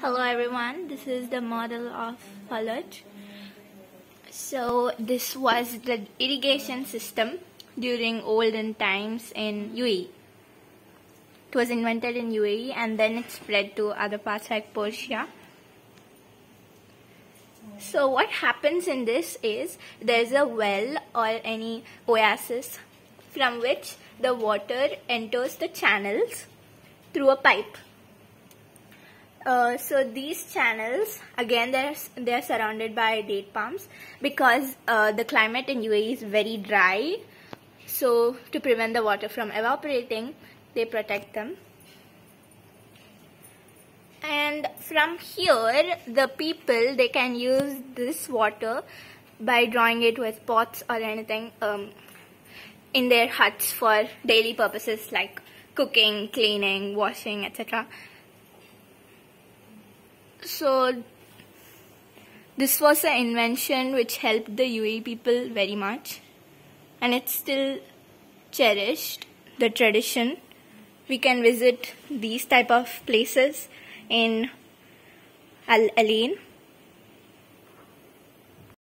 Hello everyone, this is the model of Falaj. So this was the irrigation system during olden times in UAE. It was invented in UAE and then it spread to other parts like Persia. So what happens in this is there's a well or any oasis from which the water enters the channels through a pipe uh, so these channels again they're they're surrounded by date palms because uh, the climate in UAE is very dry. So to prevent the water from evaporating they protect them. And from here the people they can use this water by drawing it with pots or anything um, in their huts for daily purposes like cooking cleaning washing etc so this was an invention which helped the UAE people very much. And it's still cherished the tradition. We can visit these type of places in Al Ain